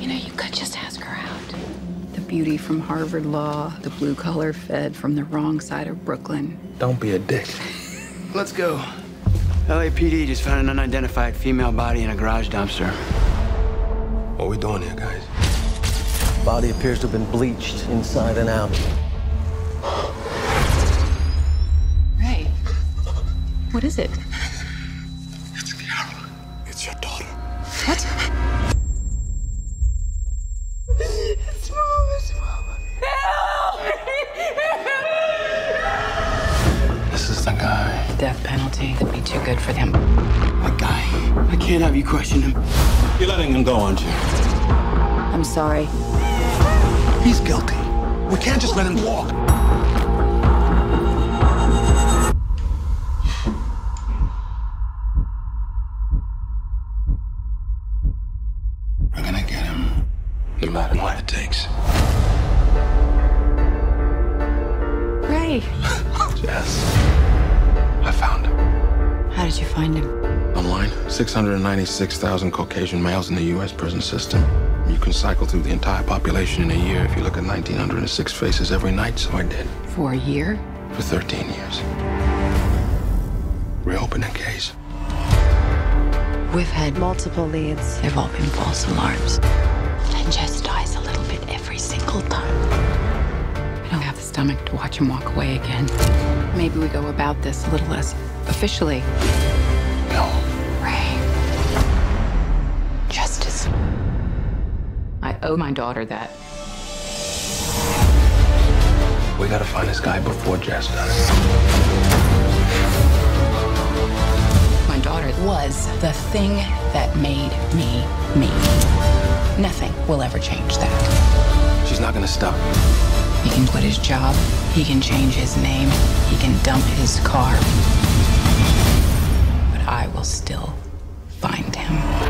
You know, you could just ask her out. The beauty from Harvard Law, the blue collar fed from the wrong side of Brooklyn. Don't be a dick. Let's go. LAPD just found an unidentified female body in a garage dumpster. What are we doing here, guys? Body appears to have been bleached inside and out. Ray, what is it? It's Carol. It's your daughter. What? Death penalty. That'd be too good for them. My guy. I can't have you question him. You're letting him go, aren't you? I'm sorry. He's guilty. We can't just let him walk. We're gonna get him, no matter what it takes. Ray, Jess, I found him. how did you find him? Online, 696,000 Caucasian males in the U.S. prison system. You can cycle through the entire population in a year if you look at 1,906 faces every night, so I did. For a year? For 13 years. Reopen the case. We've had multiple leads. They've all been false alarms. And just dies a little bit every single time. Stomach to watch him walk away again. Maybe we go about this a little less officially. No. Ray. Justice. I owe my daughter that. We gotta find this guy before Jess does. My daughter was the thing that made me me. Nothing will ever change that. She's not gonna stop. He can quit his job. He can change his name. He can dump his car. But I will still find him.